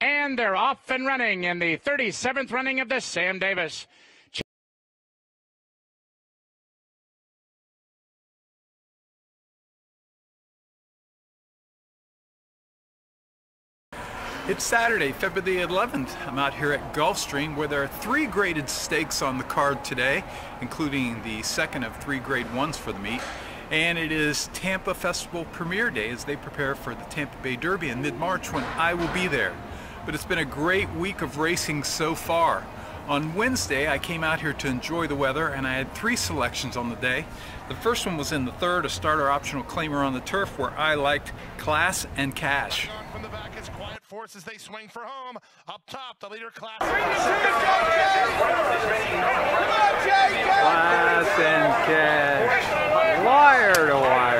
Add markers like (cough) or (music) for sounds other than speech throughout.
And they're off and running in the 37th running of the Sam Davis. It's Saturday, February 11th. I'm out here at Gulfstream where there are three graded stakes on the card today, including the second of three grade ones for the meet. And it is Tampa Festival premiere day as they prepare for the Tampa Bay Derby in mid-March when I will be there. But it's been a great week of racing so far. On Wednesday, I came out here to enjoy the weather and I had three selections on the day. The first one was in the third, a starter optional claimer on the turf where I liked class and cash. From the back is quiet forces. They swing for home. Up top, the leader class. Class and cash. Wire to wire.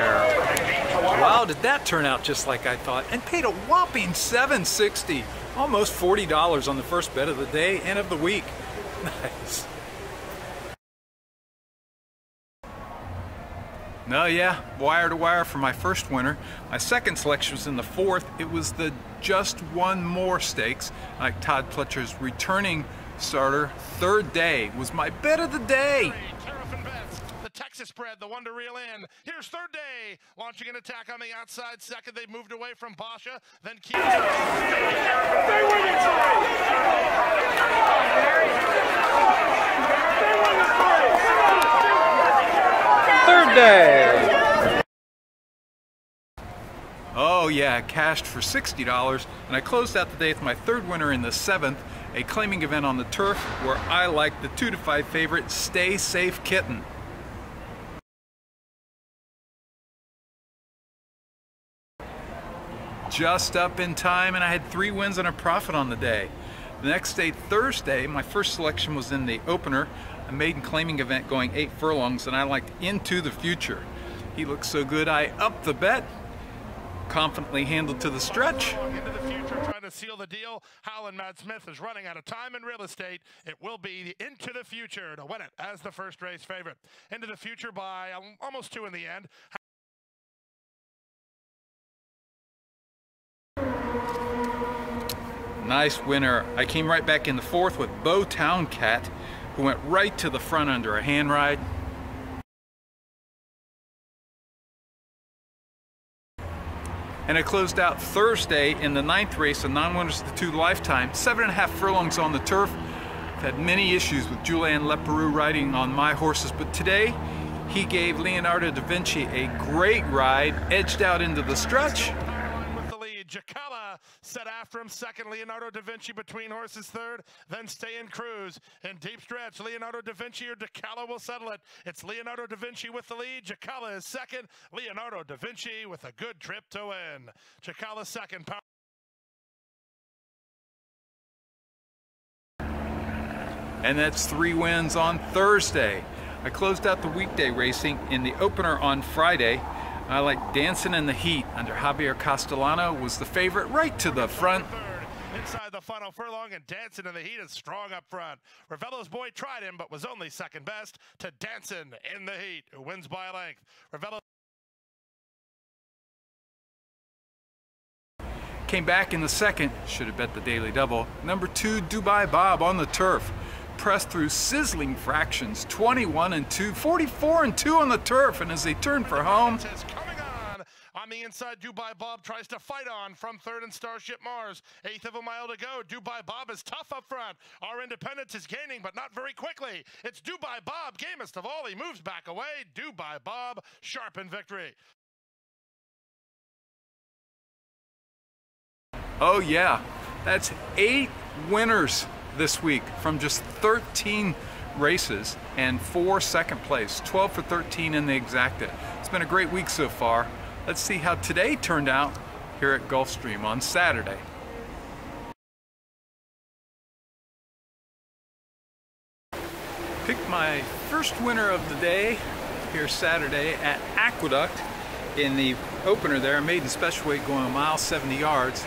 Wow, did that turn out just like I thought? And paid a whopping 760 almost $40 on the first bet of the day and of the week. (laughs) Nice. No, yeah, wire to wire for my first winner. My second selection was in the fourth. It was the just one more stakes, like Todd Pletcher's returning starter. Third day was my bet of the day. The Texas spread, the one to reel in. Here's third day, launching an attack on the outside. Second, they moved away from Basha. Then Keith. Third day. Oh yeah, cashed for $60 and I closed out the day with my third winner in the seventh, a claiming event on the turf where I like the 2 to 5 favorite Stay Safe Kitten. Just up in time and I had three wins and a profit on the day. The next day, Thursday, my first selection was in the opener, a maiden claiming event going eight furlongs, and I liked Into the Future. He looked so good, I upped the bet, confidently handled to the stretch. Into the future, trying to seal the deal. Howland Matt Smith is running out of time in real estate. It will be Into the Future to win it as the first race favorite. Into the Future by um, almost two in the end. Nice winner. I came right back in the fourth with Bo Town Cat, who went right to the front under a hand ride. And I closed out Thursday in the ninth race, a non-winners of the two lifetime, seven and a half furlongs on the turf. I've had many issues with Julien Leparoux riding on my horses, but today he gave Leonardo da Vinci a great ride, edged out into the stretch, Jacala set after him second. Leonardo da Vinci between horses third. Then stay in cruise. In deep stretch, Leonardo da Vinci or Jacala will settle it. It's Leonardo da Vinci with the lead. Jacala is second. Leonardo da Vinci with a good trip to win. Jacala second. And that's three wins on Thursday. I closed out the weekday racing in the opener on Friday. I like Dancing in the Heat under Javier Castellano was the favorite right to the front. Inside the final furlong and Dancing in the Heat is strong up front. Ravello's boy tried him but was only second best to Dancing in the Heat who wins by length. Ravello Came back in the second, should have bet the daily double. Number two, Dubai Bob on the turf. Pressed through sizzling fractions, 21 and 2, 44 and 2 on the turf, and as they turn for home, on the inside, Dubai Bob tries to fight on from third and Starship Mars. Eighth of a mile to go. Dubai Bob is tough up front. Our Independence is gaining, but not very quickly. It's Dubai Bob, gamest of all. He moves back away. Dubai Bob, sharp in victory. Oh, yeah. That's eight winners this week from just 13 races and four second place, 12 for 13 in the exacta. It's been a great week so far. Let's see how today turned out here at Gulfstream on Saturday. Picked my first winner of the day here Saturday at Aqueduct in the opener there, maiden special weight going a mile 70 yards.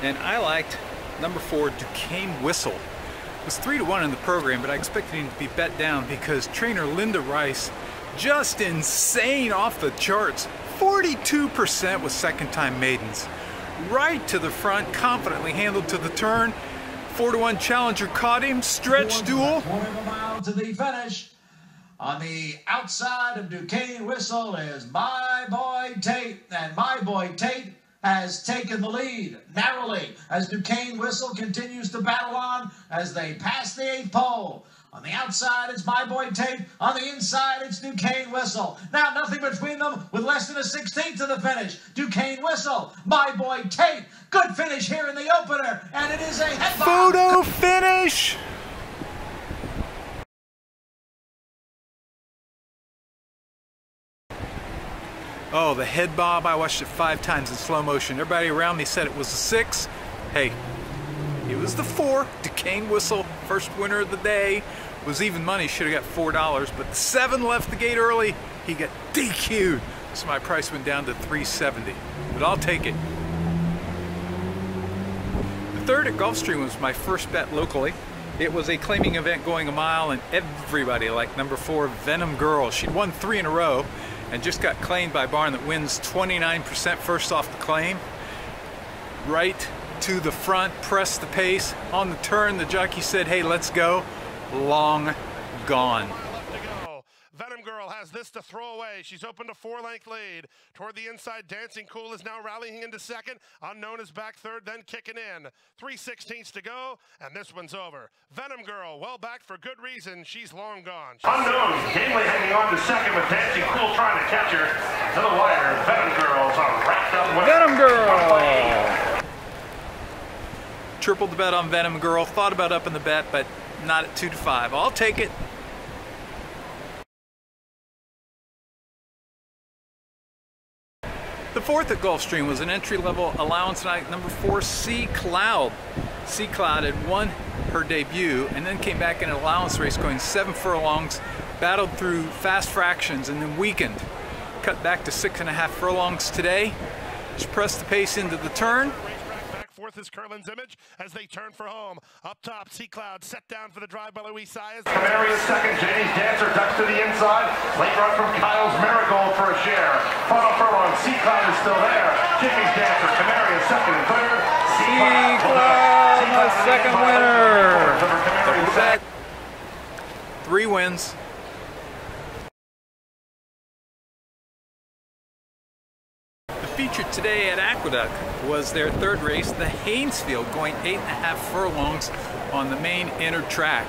And I liked number four, Duquesne Whistle. It was three to one in the program, but I expected him to be bet down because trainer Linda Rice, just insane off the charts. 42% with second time maidens. right to the front, confidently handled to the turn. Four to one challenger caught him. Stretch duel. Quarter of a mile to the finish. On the outside of Duquesne Whistle is my boy Tate, and my boy Tate has taken the lead narrowly as Duquesne Whistle continues to battle on as they pass the eighth pole. On the outside, it's my boy Tate. On the inside, it's Duquesne Whistle. Now, nothing between them with less than a 16th of the finish. Duquesne Whistle, my boy Tate. Good finish here in the opener, and it is a head bob. Photo finish. Oh, the head bob, I watched it five times in slow motion. Everybody around me said it was a six. Hey, it was the four. Duquesne Whistle, first winner of the day. Was even money, should have got four dollars, but the seven left the gate early. He got DQ'd. So my price went down to 370. But I'll take it. The third at Gulfstream was my first bet locally. It was a claiming event going a mile, and everybody liked number four, Venom Girl. She'd won three in a row and just got claimed by barn that wins 29% first off the claim. Right to the front, press the pace. On the turn, the jockey said, hey, let's go. Long gone. Left to go. Venom Girl has this to throw away. She's opened a four-length lead. Toward the inside, Dancing Cool is now rallying into second. Unknown is back third, then kicking in. Three sixteenths to go, and this one's over. Venom Girl, well back for good reason. She's long gone. Unknown, gamely hanging on to second with Dancing Cool trying to catch her to the wire. Venom Girls are wrapped up with Venom Girl! Tripled the bet on Venom Girl. Thought about upping the bet, but not at two to five. I'll take it. The fourth at Gulfstream was an entry-level allowance night number four, Sea Cloud. Sea Cloud had won her debut and then came back in an allowance race going seven furlongs, battled through fast fractions and then weakened. Cut back to six and a half furlongs today. Just pressed the pace into the turn. Racetrack back fourth is Curlin's image as they turn for home. Up top, Sea Cloud set down for the drive by Luis Saez. Canary is second. Janie's Dancer ducks to the inside. Late run from Kyle's Marigold for a share. Final furlong. Sea Cloud is still there. Jimmy's Dancer. Canary is second and third. Sea Sea Cloud, Cloud, Sea my Cloud second winner. Over Canary Double second. bet. Three wins. The feature today at Aqueduct was their third race, the Haynesfield, going eight and a half furlongs on the main inner track.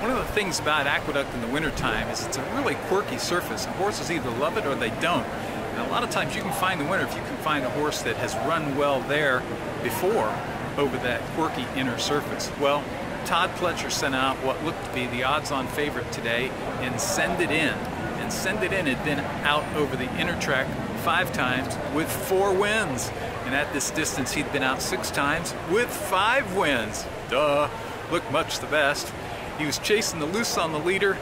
One of the things about Aqueduct in the wintertime is it's a really quirky surface, and horses either love it or they don't. And a lot of times you can find the winner if you can find a horse that has run well there before over that quirky inner surface. Well, Todd Pletcher sent out what looked to be the odds-on favorite today and Send It In. And Send It In had been out over the inner track five times with four wins. And at this distance, he'd been out six times with five wins. Duh, looked much the best. He was chasing the loose on the leader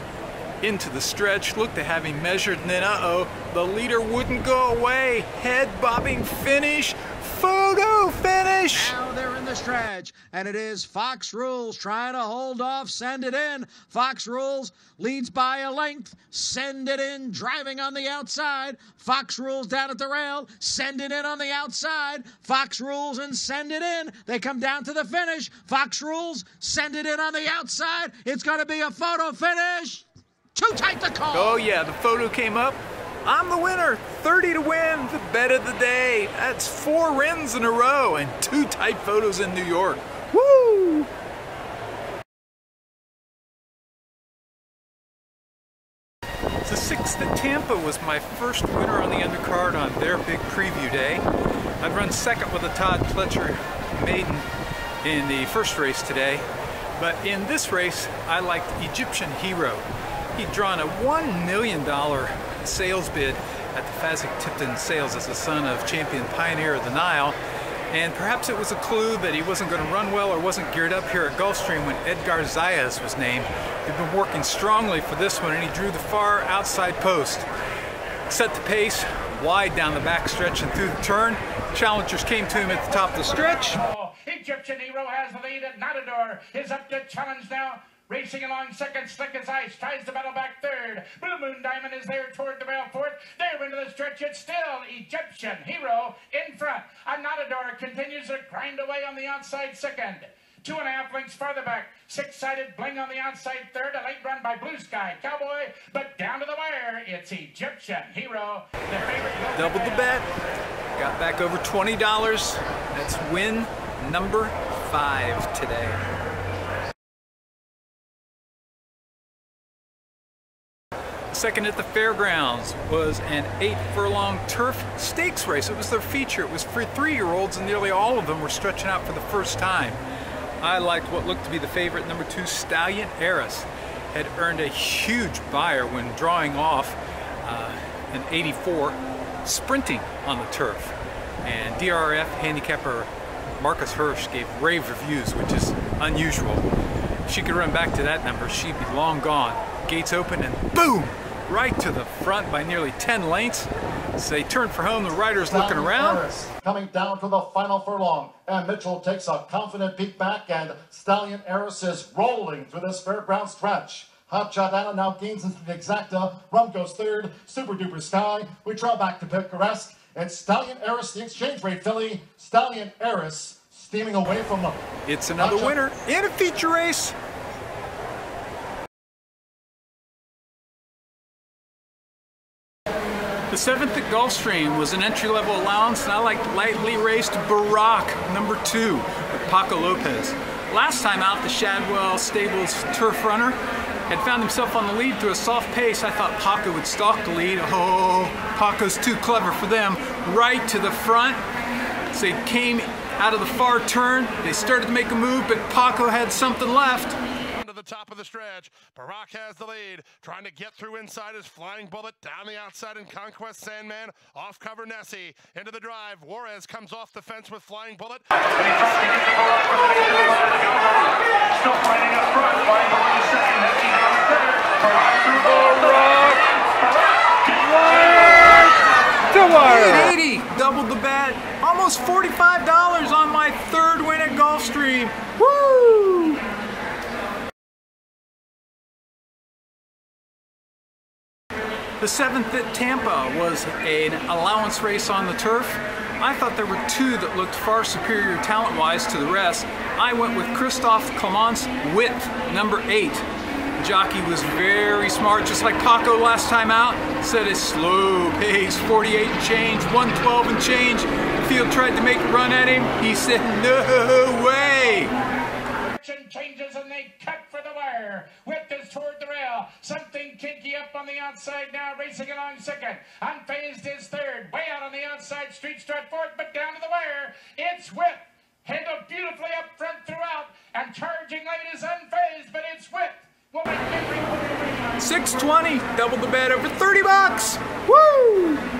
into the stretch, looked to have him measured, and then uh-oh, the leader wouldn't go away. Head bobbing finish, photo finish. Stretch, and it is Fox Rules trying to hold off, send it in. Fox Rules leads by a length, send it in, driving on the outside. Fox Rules down at the rail, send it in on the outside. Fox Rules and send it in. They come down to the finish. Fox Rules, send it in on the outside. It's going to be a photo finish. Too tight to call. Oh yeah, the photo came up. I'm the winner, 30 to win, the bet of the day. That's four wins in a row and two tight photos in New York. Woo! The sixth at Tampa was my first winner on the undercard on their big preview day. I'd run second with a Todd Pletcher maiden in the first race today, but in this race, I liked Egyptian Hero. He'd drawn a $1 million sales bid at the Fasig-Tipton sales as the son of champion Pioneerof the Nile, and perhaps it was a clue that he wasn't going to run well or wasn't geared up here at Gulfstream when Edgard Zayas was named. He'd been working strongly for this one, and he drew the far outside post. Set the pace, wide down the back stretch and through the turn. Challengers came to him at the top of the stretch. Egyptian Hero has the lead at Matador. Is up to challenge now. Racing along second, slick as ice, tries to battle back third. Blue Moon Diamond is there toward the rail fourth. There into the stretch, it's still Egyptian Hero in front. Anotador continues to grind away on the outside second. Two and a half lengths farther back. Six-sided bling on the outside third. A late run by Blue Sky Cowboy, but down to the wire, it's Egyptian Hero. The favorite. Doubled the bet. Got back over $20. That's win number five today. Second at the fairgrounds was an eight furlong turf stakes race. It was their feature. It was for three-year-olds and nearly all of them were stretching out for the first time. I liked what looked to be the favorite number two Stallion Heiress. Had earned a huge Beyer when drawing off uh, an 84 sprinting on the turf. And DRF handicapper Marcus Hersh gave rave reviews, which is unusual. If she could run back to that number, she'd be long gone. Gates open and boom! Right to the front by nearly 10 lengths. As they turn for home, the rider's looking around. Harris coming down to the final furlong, and Mitchell takes a confident peek back, and Stallion Eris is rolling through this fairground stretch. Hot Shot Anna now gains into the exacta. Rum goes third. Super Duper Sky. We draw back to Picaresque. It's Stallion Eris, the exchange rate filly. Stallion Eris steaming away from the. It's another Hot Shot- winner in a feature race. The seventh at Gulfstream was an entry-level allowance, and I liked lightly raced Barack, number two, with Paco Lopez. Last time out, the Shadwell Stables turf runner had found himself on the lead through a soft pace. I thought Paco would stalk the lead. Oh, Paco's too clever for them. Right to the front. As they came out of the far turn, they started to make a move, but Paco had something left. Top of the stretch. Barack has the lead, trying to get through inside his flying bullet down the outside in Conquest Sandman. Off cover Nessie into the drive. Juarez comes off the fence with flying bullet. And. Still fighting up front. Flying ball in second. Nessie goes third. Barack through ball. Barack. Barack. 80, doubled the bet. Almost $45 on my third win at Gulfstream. Woo! The seventh at Tampa was an allowance race on the turf. I thought there were two that looked far superior talent-wise to the rest. I went with Christophe Clement's Width, number eight. Jockey was very smart, just like Paco last time out. Set a slow pace, 48 and change, 112 and change. Field tried to make a run at him. He said, no way. Changes and they cut for the wire. Toward the rail. Something kinky up on the outside now, racing along second. Unfazed is third. Way out on the outside, street strut fourth, but down to the wire. It's Whip. Handled beautifully up front throughout. And charging late is unfazed, but it's Whip. Will 620, doubled the bet over 30 bucks. Woo!